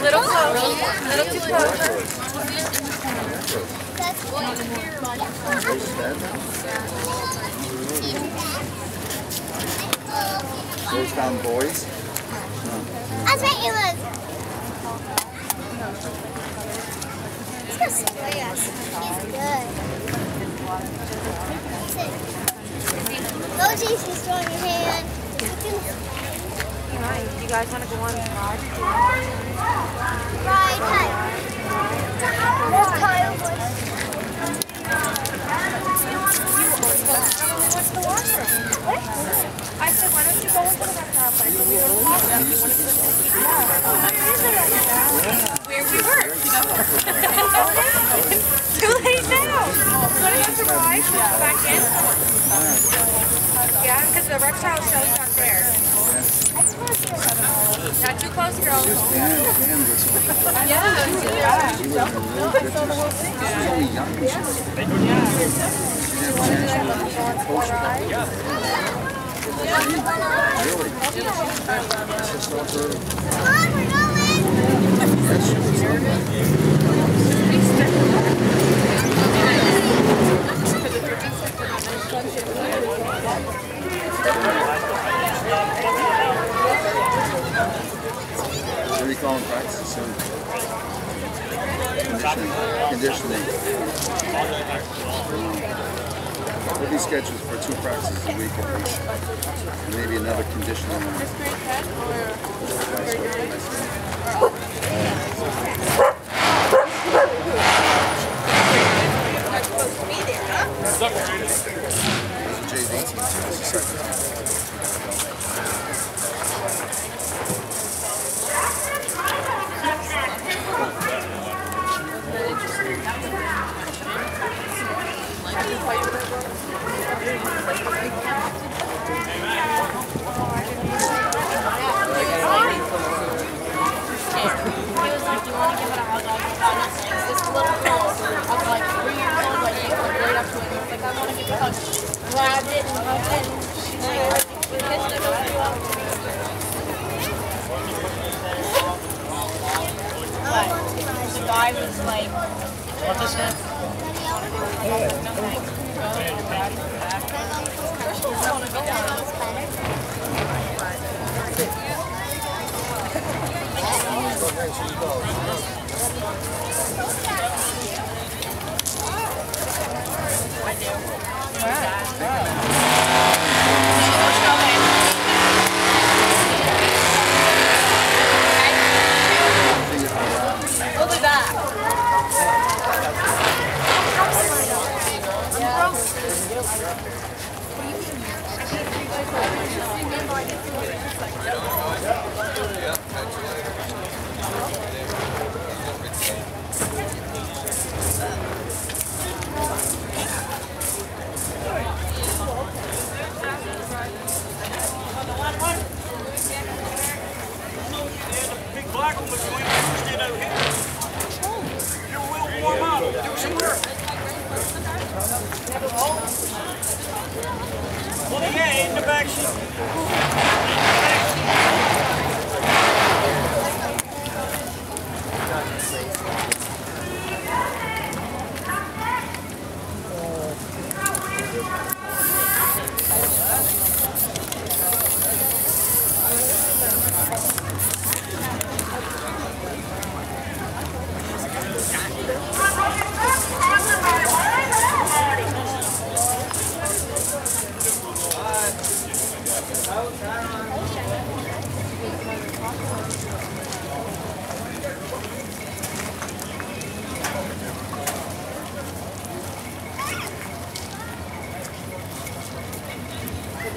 Little too, little close. Little too close. Those down boys. That's what it was. He's gonna spray us. He's good. Go, JC, strong your hand. You guys want to go on the ride? Ride water? I said, why don't you go the? And we were. You Where were. Too late now. Ride back in. Yeah, because the reptile show's not too close, girl. Dan, Dan was Yeah. he was a really good. She's only young. She's really. Just off her. Come on, we're going. That shit was something. What do you call them practice soon? Conditioning. Conditioning. We'll be scheduled for two practices a week at least. And maybe another conditioning one. JV team, so it's the second. Grabbed it and hugged it and she we kissed it. But the guy was like, we'll black one between you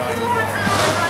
やった!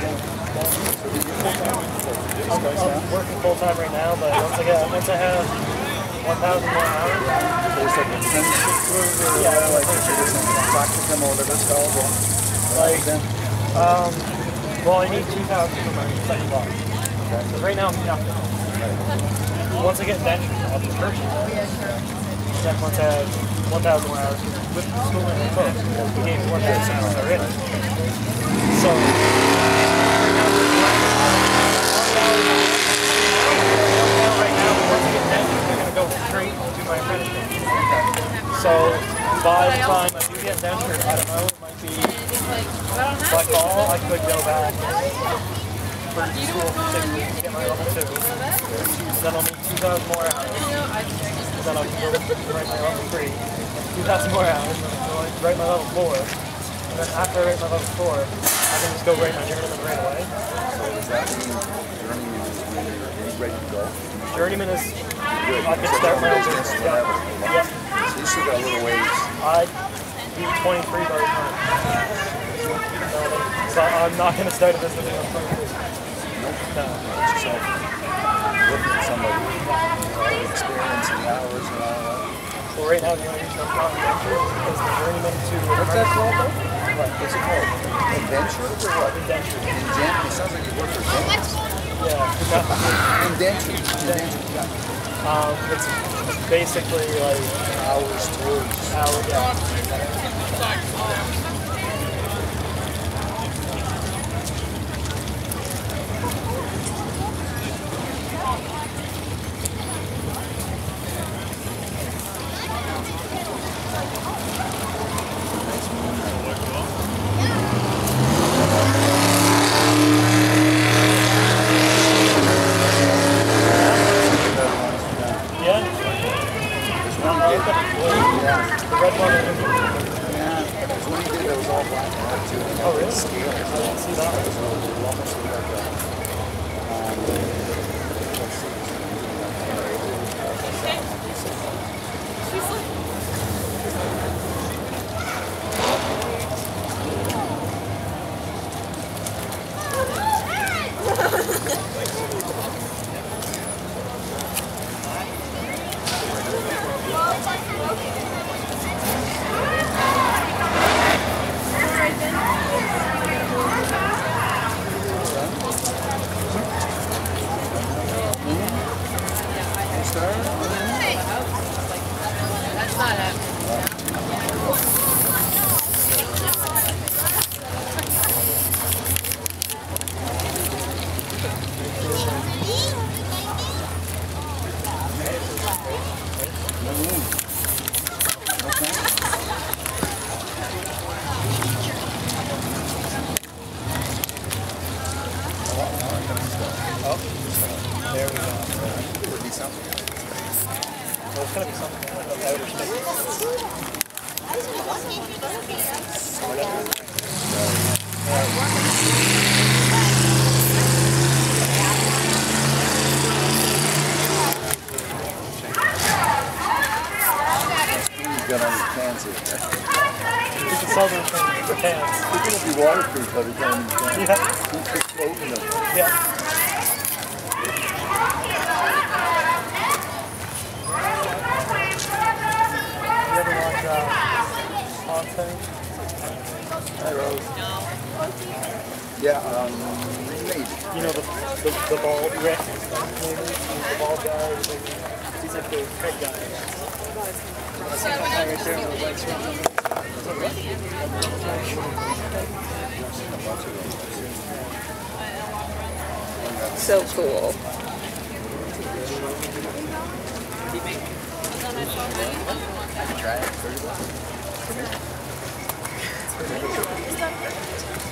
I'm working full time right now, but once I get once I have 1,000 more hours, There's like apprenticeship tours or Yeah, like practicum or whatever it's called. like um, well, I need 2,000 for my second block. Because right now I'm. Once I get indentured, I'll be purchased. Then once I have 1,000 more hours with schooling and book, we gave me 1,000 hours already. So. Right now, once I get indentured, I'm gonna go straight to my apprenticeship. So by the time I do get indentured, I don't know, it might be by fall, I could go back for school for six weeks get my level two. Then I'll need 2,000 more hours. Then I'll write my level three. 2,000 more hours. Then I'll write my level four. And then after I write my level four, I can just go write my journeyman right away. so does that mean journeyman is when you're ready to go? Journeyman is. I can start my own business. Yeah. So you still got a little ways. I'd be 23 by the time. So I'm not going to start a business in October. No. So, looking at somebody, uh, experience and hours and all that. Well, right now the only reason I'm not is because the journeyman to What's that called though? What? What's it called? Indentured or what? Indentured. Indent, it sounds like you work for Indent. Yeah. No. Indentured. Indentured, yeah. Um, it's basically like Hours towards. yeah. Yeah. There's one he did. Yeah. The red one. is- Yeah. There's one he did that was all black and white too. Oh, really? Scale. I didn't see that one. So it almost looked like a, um, let's see. There we go. It would be something. Well, it's gonna be something like a outer space. You've got on your pants here. You can sell those things for cans. You're gonna be waterproof by the time you can. Yeah. You could float them. Yeah. Uh? Hi, Rose. Yeah, um, maybe. You know the the, the bald Rick, maybe the bald guy. He's like the head guy. So cool. Try it. 30 bucks.